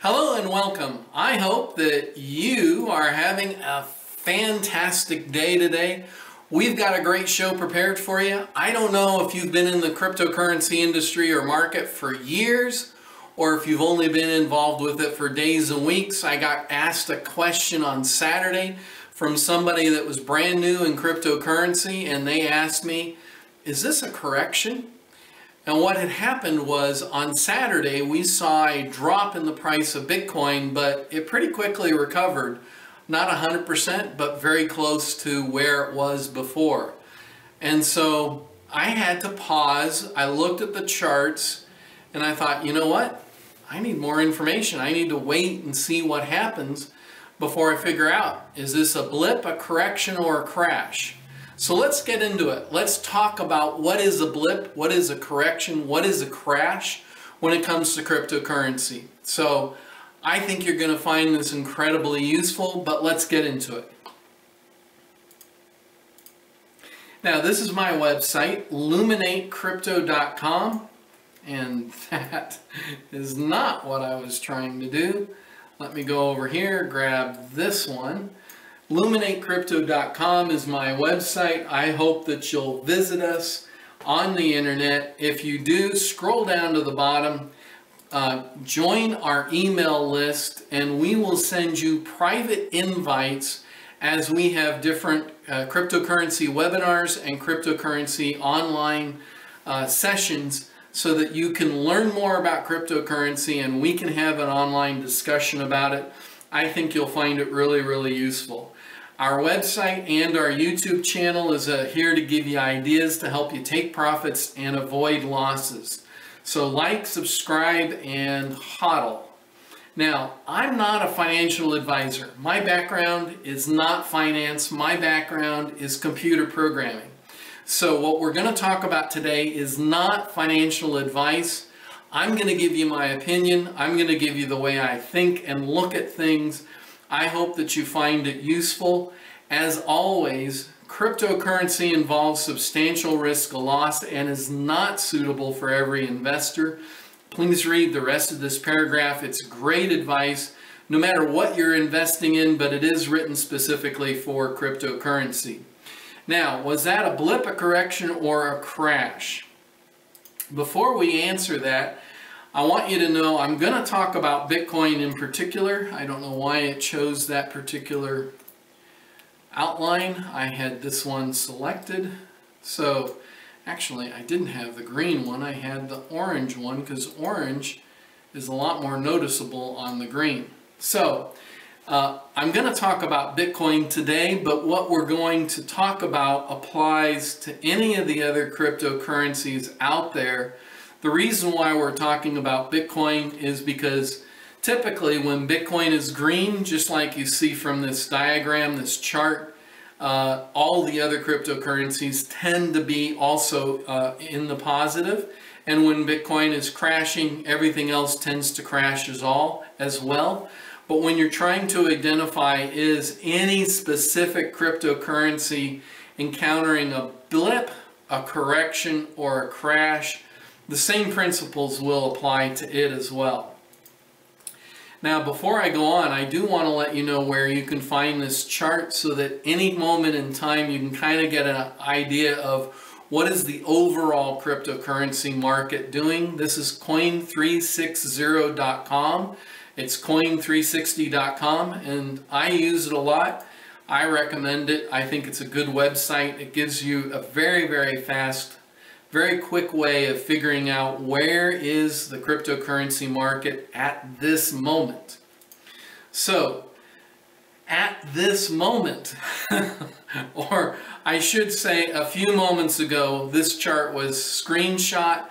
Hello and welcome. I hope that you are having a fantastic day today. We've got a great show prepared for you. I don't know if you've been in the cryptocurrency industry or market for years or if you've only been involved with it for days and weeks. I got asked a question on Saturday from somebody that was brand new in cryptocurrency and they asked me, is this a correction? And what had happened was on Saturday, we saw a drop in the price of Bitcoin, but it pretty quickly recovered. Not 100%, but very close to where it was before. And so I had to pause. I looked at the charts and I thought, you know what? I need more information. I need to wait and see what happens before I figure out, is this a blip, a correction, or a crash? So let's get into it. Let's talk about what is a blip, what is a correction, what is a crash when it comes to cryptocurrency. So I think you're going to find this incredibly useful, but let's get into it. Now this is my website, lumin8crypto.com, and that is not what I was trying to do. Let me go over here, grab this one. Lumin8Crypto.com is my website. I hope that you'll visit us on the internet. If you do, scroll down to the bottom, uh, join our email list, and we will send you private invites as we have different uh, cryptocurrency webinars and cryptocurrency online uh, sessions so that you can learn more about cryptocurrency and we can have an online discussion about it. I think you'll find it really, really useful. Our website and our YouTube channel is uh, here to give you ideas to help you take profits and avoid losses. So like, subscribe, and hodl. Now, I'm not a financial advisor. My background is not finance. My background is computer programming. So what we're going to talk about today is not financial advice. I'm going to give you my opinion. I'm going to give you the way I think and look at things I hope that you find it useful. As always, cryptocurrency involves substantial risk of loss and is not suitable for every investor. Please read the rest of this paragraph. It's great advice no matter what you're investing in, but it is written specifically for cryptocurrency. Now, was that a blip, a correction, or a crash? Before we answer that, I want you to know I'm going to talk about Bitcoin in particular. I don't know why it chose that particular outline. I had this one selected. So actually I didn't have the green one. I had the orange one because orange is a lot more noticeable on the green. So uh, I'm going to talk about Bitcoin today, but what we're going to talk about applies to any of the other cryptocurrencies out there the reason why we're talking about Bitcoin is because typically when Bitcoin is green, just like you see from this diagram, this chart, uh, all the other cryptocurrencies tend to be also uh, in the positive. And when Bitcoin is crashing, everything else tends to crash as, all, as well. But when you're trying to identify is any specific cryptocurrency encountering a blip, a correction, or a crash, the same principles will apply to it as well. Now before I go on, I do want to let you know where you can find this chart so that any moment in time you can kind of get an idea of what is the overall cryptocurrency market doing. This is coin360.com. It's coin360.com and I use it a lot. I recommend it. I think it's a good website. It gives you a very, very fast very quick way of figuring out where is the cryptocurrency market at this moment. So, at this moment, or I should say a few moments ago, this chart was screenshot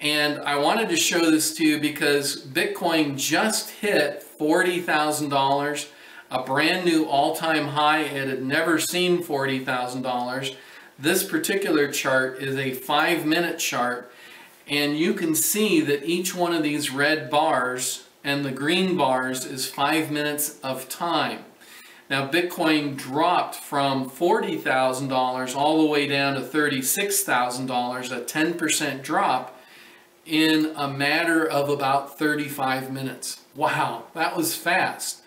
and I wanted to show this to you because Bitcoin just hit $40,000, a brand new all-time high. It had never seen $40,000 this particular chart is a five minute chart and you can see that each one of these red bars and the green bars is five minutes of time. Now Bitcoin dropped from $40,000 all the way down to $36,000, a 10% drop in a matter of about 35 minutes. Wow, that was fast.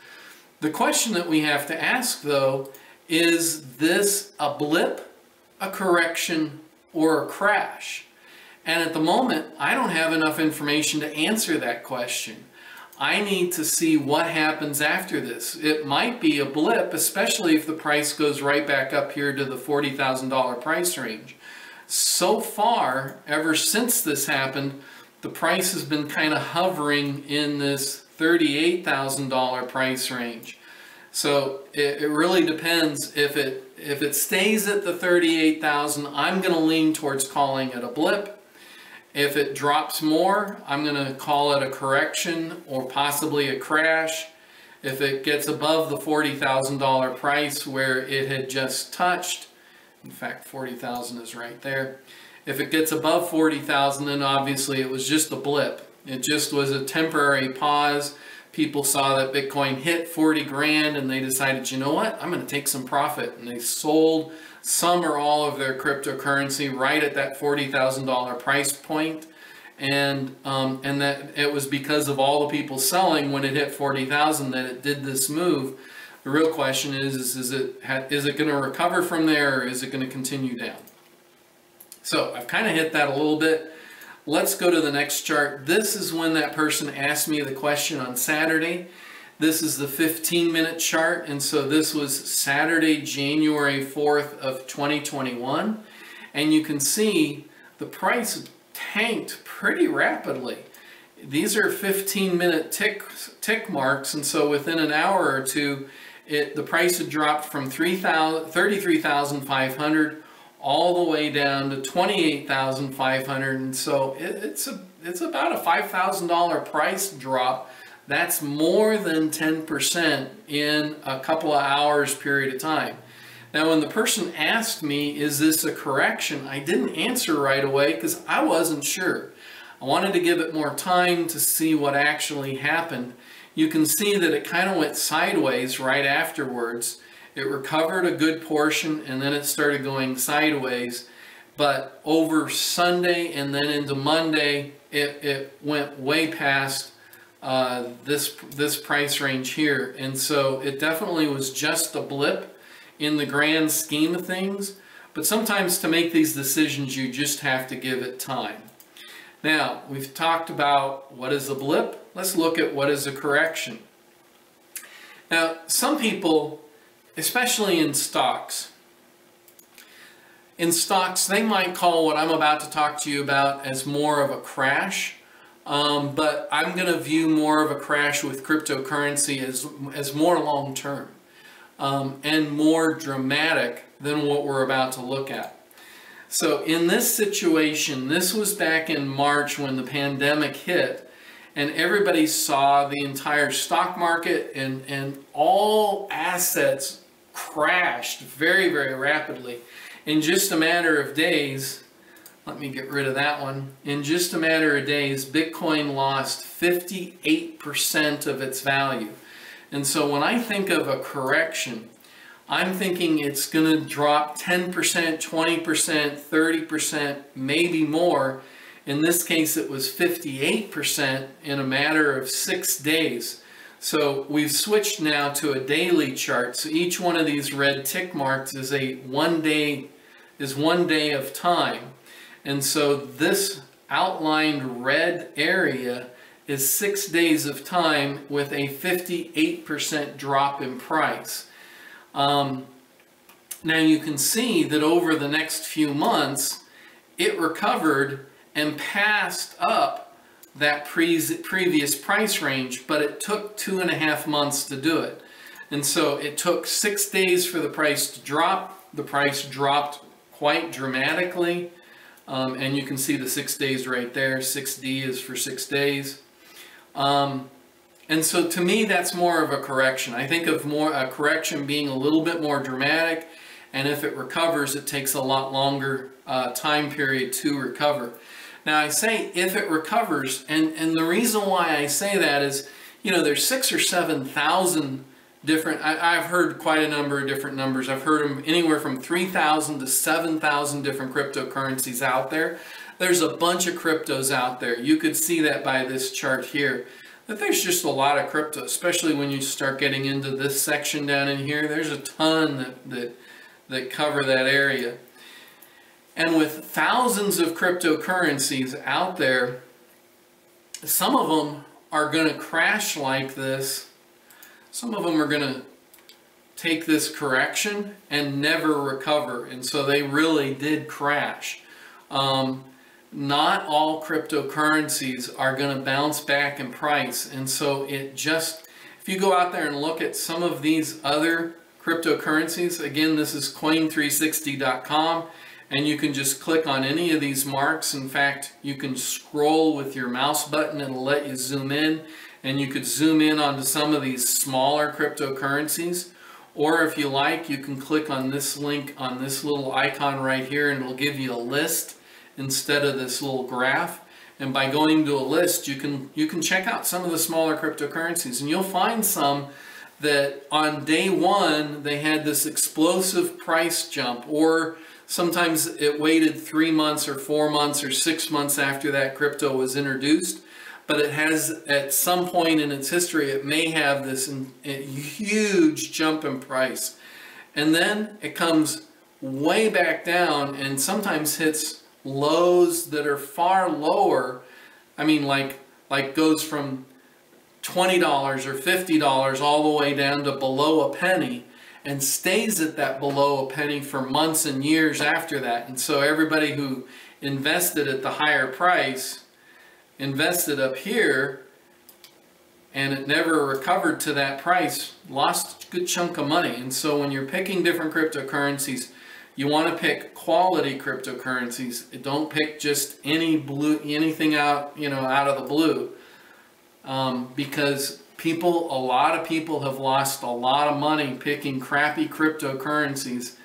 The question that we have to ask though, is this a blip, a correction, or a crash? And at the moment, I don't have enough information to answer that question. I need to see what happens after this. It might be a blip, especially if the price goes right back up here to the $40,000 price range. So far, ever since this happened, the price has been kind of hovering in this $38,000 price range. So it, it, really depends if it if it stays at the 38,000, I'm going to lean towards calling it a blip. If it drops more, I'm going to call it a correction or possibly a crash. If it gets above the $40,000 price where it had just touched, in fact 40,000 is right there. If it gets above 40,000 then obviously it was just a blip. It just was a temporary pause. People saw that Bitcoin hit 40 grand and they decided, you know what, I'm going to take some profit. And they sold some or all of their cryptocurrency right at that $40,000 price point. And, um, and that it was because of all the people selling when it hit 40,000 that it did this move. The real question is, is, is it, is it going to recover from there or is it going to continue down? So I've kind of hit that a little bit. Let's go to the next chart. This is when that person asked me the question on Saturday. This is the 15 minute chart and so this was Saturday, January 4th of 2021 and you can see the price tanked pretty rapidly. These are 15 minute tick, tick marks and so within an hour or two it, the price had dropped from 33,500 all the way down to 28,500 and so it, it's a it's about a $5,000 price drop that's more than 10% in a couple of hours period of time. Now, when the person asked me, is this a correction? I didn't answer right away because I wasn't sure. I wanted to give it more time to see what actually happened. You can see that it kind of went sideways right afterwards. It recovered a good portion and then it started going sideways. But over Sunday and then into Monday, it, it went way past uh, this this price range here. And so it definitely was just a blip in the grand scheme of things. But sometimes to make these decisions you just have to give it time. Now we've talked about what is a blip. Let's look at what is a correction. Now some people especially in stocks in stocks they might call what I'm about to talk to you about as more of a crash um, but I'm going to view more of a crash with cryptocurrency as, as more long-term um, and more dramatic than what we're about to look at. So in this situation, this was back in March when the pandemic hit and everybody saw the entire stock market and, and all assets crashed very, very rapidly. In just a matter of days, let me get rid of that one. In just a matter of days, Bitcoin lost 58% of its value. And so when I think of a correction, I'm thinking it's going to drop 10%, 20%, 30%, maybe more. In this case, it was 58% in a matter of six days. So we've switched now to a daily chart. So each one of these red tick marks is a one day, is one day of time. And so this outlined red area is six days of time with a 58% drop in price. Um, now you can see that over the next few months, it recovered and passed up that pre previous price range, but it took two and a half months to do it. And so it took six days for the price to drop. The price dropped quite dramatically. Um, and you can see the six days right there. 6D is for six days. Um, and so to me, that's more of a correction. I think of more a correction being a little bit more dramatic. And if it recovers, it takes a lot longer uh, time period to recover. Now I say if it recovers, and, and the reason why I say that is, you know, there's six or 7,000 different, I, have heard quite a number of different numbers. I've heard them anywhere from 3,000 to 7,000 different cryptocurrencies out there. There's a bunch of cryptos out there. You could see that by this chart here. that there's just a lot of crypto, especially when you start getting into this section down in here. There's a ton that, that, that cover that area. And with thousands of cryptocurrencies out there, some of them are going to crash like this. Some of them are going to take this correction and never recover. And so they really did crash. Um, not all cryptocurrencies are going to bounce back in price. And so it just, if you go out there and look at some of these other cryptocurrencies, again, this is coin360.com, and you can just click on any of these marks. In fact, you can scroll with your mouse button, it'll let you zoom in, and you could zoom in onto some of these smaller cryptocurrencies. Or if you like, you can click on this link on this little icon right here, and it'll give you a list instead of this little graph. And by going to a list, you can, you can check out some of the smaller cryptocurrencies. And you'll find some that on day one, they had this explosive price jump. Or sometimes it waited three months or four months or six months after that crypto was introduced. But it has, at some point in its history, it may have this huge jump in price. And then it comes way back down and sometimes hits lows that are far lower. I mean, like, like goes from $20 or $50 all the way down to below a penny and stays at that below a penny for months and years after that. And so everybody who invested at the higher price invested up here and it never recovered to that price, lost a good chunk of money. And so when you're picking different cryptocurrencies, you want to pick quality cryptocurrencies. Don't pick just any blue, anything out, you know, out of the blue. Um, because people, a lot of people have lost a lot of money picking crappy cryptocurrencies.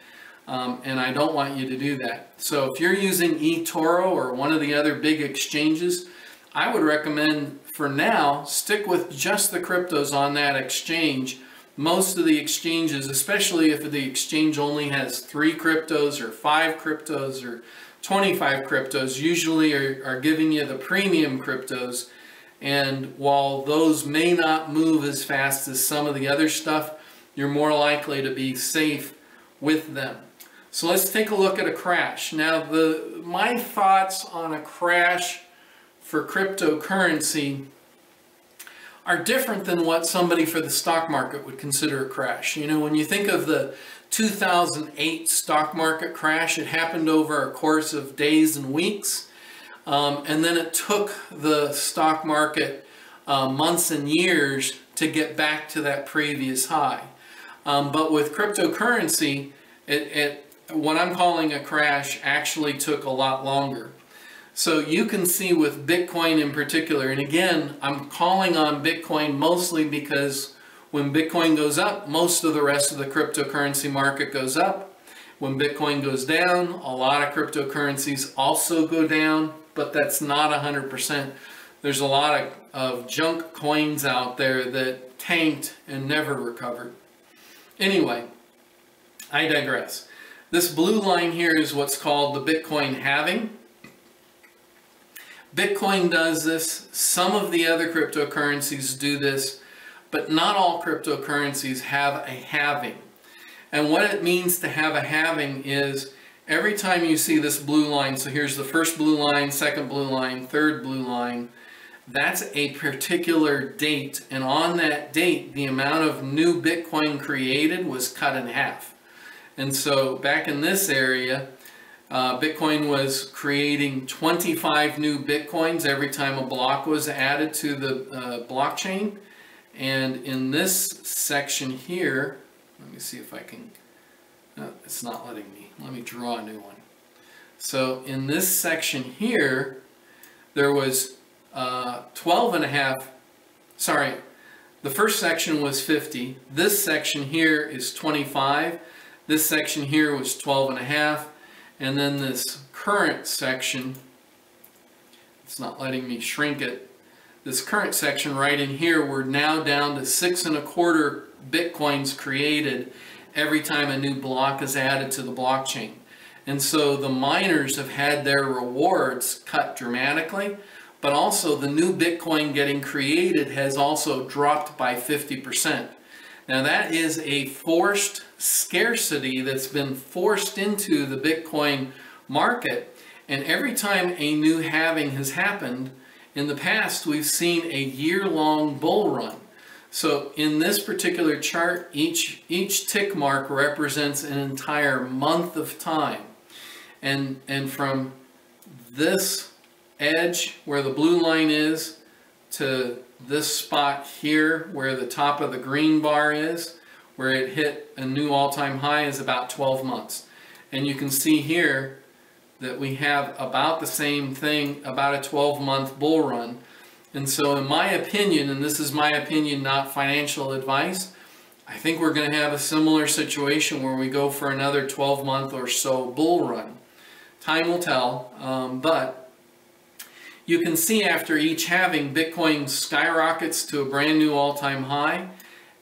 Um, and I don't want you to do that. So if you're using eToro or one of the other big exchanges, I would recommend for now, stick with just the cryptos on that exchange most of the exchanges, especially if the exchange only has three cryptos or five cryptos or 25 cryptos, usually are, are giving you the premium cryptos. And while those may not move as fast as some of the other stuff, you're more likely to be safe with them. So let's take a look at a crash. Now, the my thoughts on a crash for cryptocurrency are different than what somebody for the stock market would consider a crash. You know, when you think of the 2008 stock market crash, it happened over a course of days and weeks. Um, and then it took the stock market uh, months and years to get back to that previous high. Um, but with cryptocurrency, it, it, what I'm calling a crash actually took a lot longer. So you can see with Bitcoin in particular, and again, I'm calling on Bitcoin mostly because when Bitcoin goes up, most of the rest of the cryptocurrency market goes up. When Bitcoin goes down, a lot of cryptocurrencies also go down, but that's not 100%. There's a lot of, of junk coins out there that tanked and never recovered. Anyway, I digress. This blue line here is what's called the Bitcoin halving. Bitcoin does this, some of the other cryptocurrencies do this, but not all cryptocurrencies have a halving. And what it means to have a halving is every time you see this blue line, so here's the first blue line, second blue line, third blue line, that's a particular date. And on that date, the amount of new Bitcoin created was cut in half. And so back in this area, uh, Bitcoin was creating 25 new Bitcoins every time a block was added to the uh, blockchain. And in this section here, let me see if I can, no, it's not letting me. Let me draw a new one. So in this section here, there was uh, 12 and a half, sorry, the first section was 50. This section here is 25. This section here was 12 and a half. And then this current section, it's not letting me shrink it. This current section right in here, we're now down to six and a quarter Bitcoins created every time a new block is added to the blockchain. And so the miners have had their rewards cut dramatically, but also the new Bitcoin getting created has also dropped by 50%. Now that is a forced scarcity that's been forced into the Bitcoin market. And every time a new halving has happened, in the past we've seen a year-long bull run. So in this particular chart, each, each tick mark represents an entire month of time. And, and from this edge where the blue line is to this spot here where the top of the green bar is, where it hit a new all-time high is about 12 months. And you can see here that we have about the same thing, about a 12-month bull run. And so in my opinion, and this is my opinion, not financial advice, I think we're going to have a similar situation where we go for another 12-month or so bull run. Time will tell, um, but you can see after each halving, Bitcoin skyrockets to a brand new all-time high,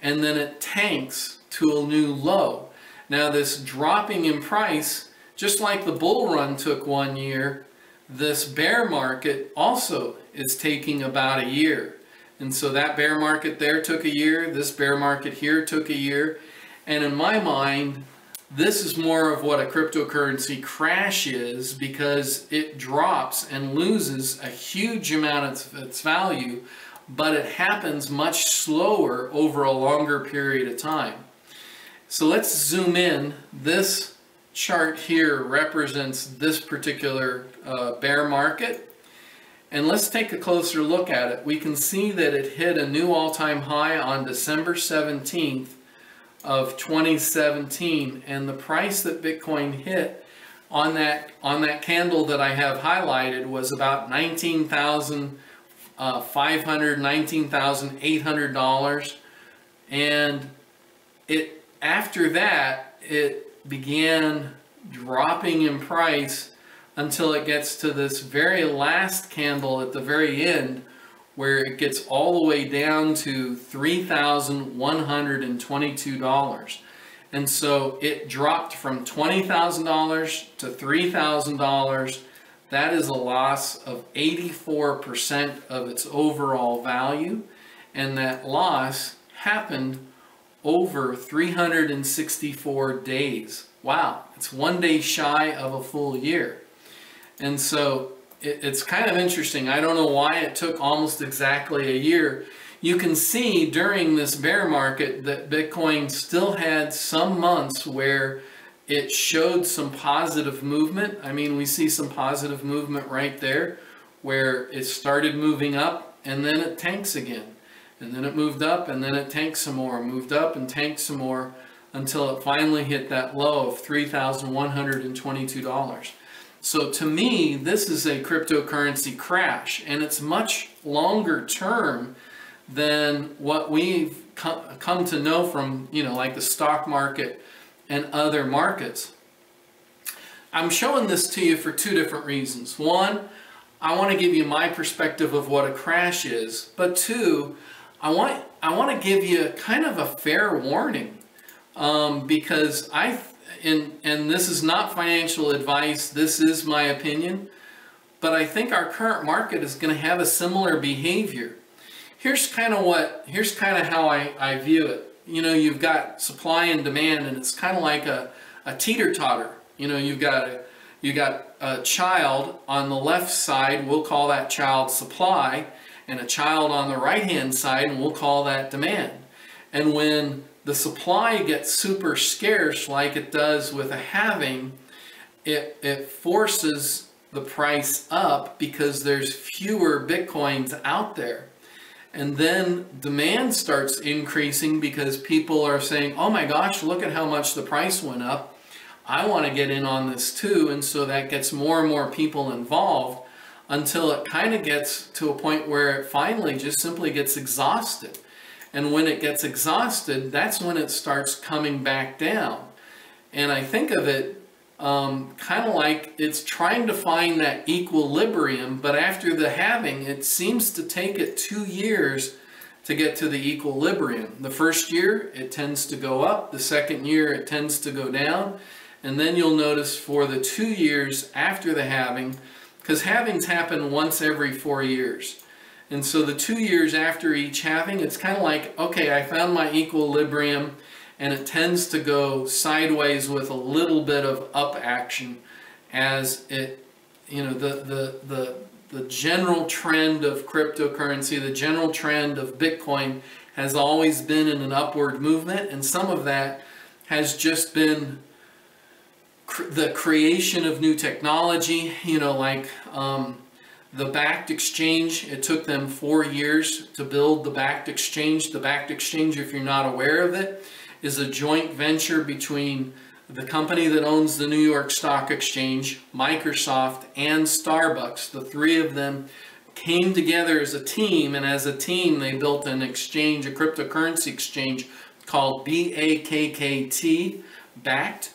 and then it tanks to a new low. Now this dropping in price, just like the bull run took one year, this bear market also is taking about a year. And so that bear market there took a year, this bear market here took a year. And in my mind, this is more of what a cryptocurrency crash is because it drops and loses a huge amount of its value, but it happens much slower over a longer period of time. So let's zoom in. This chart here represents this particular uh, bear market. And let's take a closer look at it. We can see that it hit a new all-time high on December 17th of 2017 and the price that Bitcoin hit on that on that candle that I have highlighted was about 19,500 uh, 19,800 dollars and it after that it began dropping in price until it gets to this very last candle at the very end where it gets all the way down to $3,122. And so it dropped from $20,000 to $3,000. That is a loss of 84% of its overall value. And that loss happened over 364 days. Wow, it's one day shy of a full year. And so it, it's kind of interesting. I don't know why it took almost exactly a year. You can see during this bear market that Bitcoin still had some months where it showed some positive movement. I mean, we see some positive movement right there where it started moving up and then it tanks again. And then it moved up and then it tanks some more, moved up and tanked some more until it finally hit that low of $3,122. So to me, this is a cryptocurrency crash, and it's much longer term than what we've come to know from, you know, like the stock market and other markets. I'm showing this to you for two different reasons. One, I want to give you my perspective of what a crash is, but two, I want I want to give you kind of a fair warning um, because I and, and this is not financial advice, this is my opinion, but I think our current market is going to have a similar behavior. Here's kind of what, here's kind of how I, I view it. You know, you've got supply and demand, and it's kind of like a, a teeter-totter. You know, you've got a, you got a child on the left side, we'll call that child supply, and a child on the right-hand side, and we'll call that demand. And when the supply gets super scarce like it does with a halving, it, it forces the price up because there's fewer Bitcoins out there. And then demand starts increasing because people are saying, oh my gosh, look at how much the price went up. I want to get in on this too. And so that gets more and more people involved until it kind of gets to a point where it finally just simply gets exhausted. And when it gets exhausted, that's when it starts coming back down. And I think of it um, kind of like it's trying to find that equilibrium, but after the halving, it seems to take it two years to get to the equilibrium. The first year, it tends to go up. The second year, it tends to go down. And then you'll notice for the two years after the halving, because halvings happen once every four years. And so the two years after each halving, it's kind of like, okay, I found my equilibrium and it tends to go sideways with a little bit of up action as it, you know, the, the, the, the general trend of cryptocurrency, the general trend of Bitcoin has always been in an upward movement and some of that has just been cr the creation of new technology, you know, like um, the Bakkt exchange. It took them four years to build the Bakkt exchange. The Bakkt exchange, if you're not aware of it, is a joint venture between the company that owns the New York Stock Exchange, Microsoft, and Starbucks. The three of them came together as a team, and as a team, they built an exchange, a cryptocurrency exchange called BAKKT, Bakkt.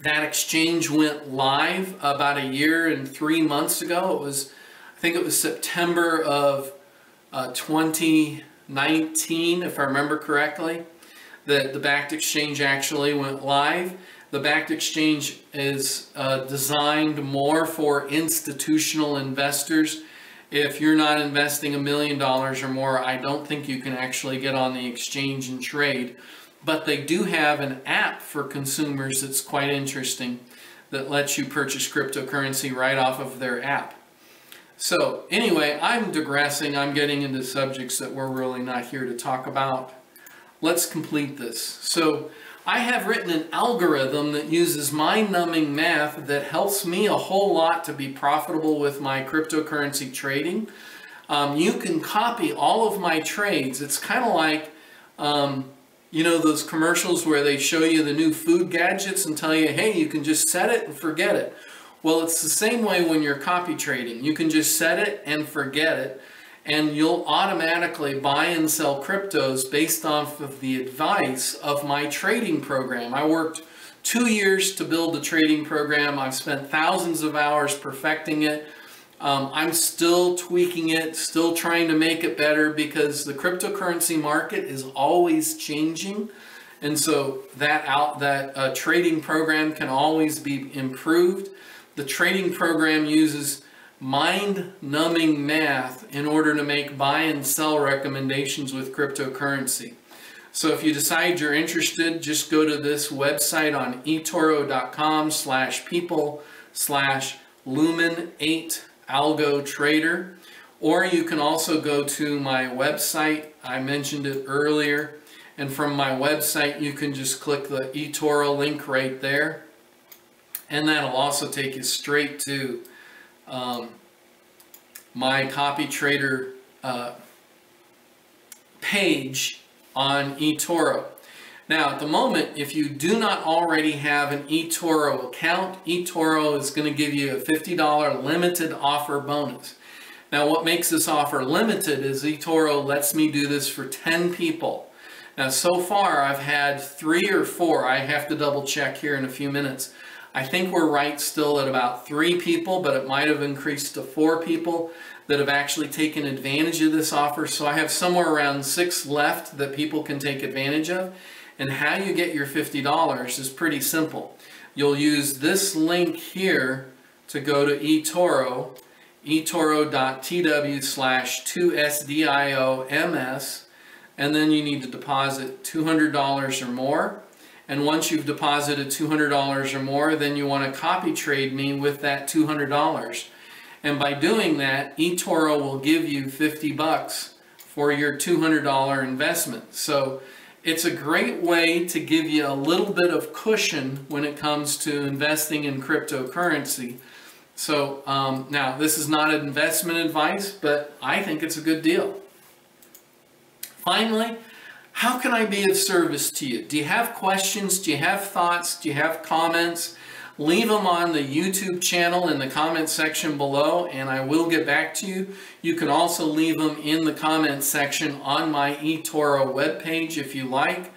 That exchange went live about a year and three months ago. It was, I think it was September of uh, 2019, if I remember correctly that the Bakkt Exchange actually went live. The Bakkt Exchange is uh, designed more for institutional investors. If you're not investing a million dollars or more, I don't think you can actually get on the exchange and trade. But they do have an app for consumers that's quite interesting that lets you purchase cryptocurrency right off of their app. So anyway, I'm digressing. I'm getting into subjects that we're really not here to talk about. Let's complete this. So I have written an algorithm that uses mind-numbing math that helps me a whole lot to be profitable with my cryptocurrency trading. Um, you can copy all of my trades. It's kind of like, um, you know, those commercials where they show you the new food gadgets and tell you, hey, you can just set it and forget it. Well, it's the same way when you're copy trading. You can just set it and forget it and you'll automatically buy and sell cryptos based off of the advice of my trading program. I worked two years to build the trading program. I've spent thousands of hours perfecting it. Um, I'm still tweaking it, still trying to make it better because the cryptocurrency market is always changing. And so that out that uh, trading program can always be improved. The trading program uses mind-numbing math in order to make buy and sell recommendations with cryptocurrency. So if you decide you're interested, just go to this website on etoro.com slash people slash lumen 8 algo trader. Or you can also go to my website. I mentioned it earlier. And from my website, you can just click the eToro link right there. And that'll also take you straight to um, my copy trader uh, page on eToro. Now, at the moment, if you do not already have an eToro account, eToro is going to give you a $50 limited offer bonus. Now, what makes this offer limited is eToro lets me do this for 10 people. Now, so far, I've had three or four. I have to double check here in a few minutes. I think we're right still at about three people, but it might have increased to four people that have actually taken advantage of this offer. So I have somewhere around six left that people can take advantage of. And how you get your $50 is pretty simple. You'll use this link here to go to eToro, etoro.tw slash 2SDIOMS, and then you need to deposit $200 or more and once you've deposited $200 or more, then you want to copy trade me with that $200. And by doing that, eToro will give you 50 bucks for your $200 investment. So it's a great way to give you a little bit of cushion when it comes to investing in cryptocurrency. So um, now this is not investment advice, but I think it's a good deal. Finally, how can I be of service to you? Do you have questions? Do you have thoughts? Do you have comments? Leave them on the YouTube channel in the comment section below and I will get back to you. You can also leave them in the comment section on my eToro webpage if you like.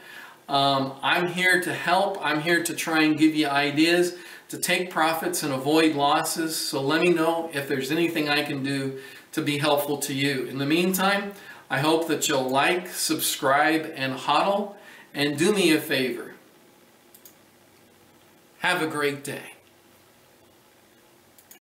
Um, I'm here to help. I'm here to try and give you ideas to take profits and avoid losses. So let me know if there's anything I can do to be helpful to you. In the meantime, I hope that you'll like, subscribe, and hodl, and do me a favor. Have a great day.